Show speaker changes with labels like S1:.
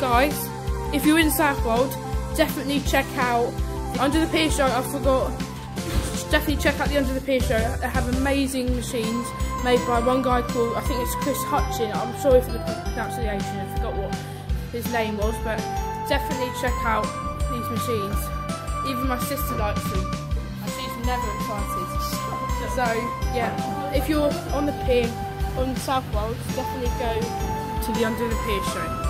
S1: guys, if you're in South Southwold, definitely check out Under the Pier Show. I forgot. Definitely check out the Under the Pier Show. They have amazing machines made by one guy called, I think it's Chris Hutchin. I'm sorry for the pronunciation, I forgot what his name was, but definitely check out these machines. Even my sister likes them, and she's never excited. So, yeah, if you're on the pier, on South Southwold, definitely go to the Under the Pier Show.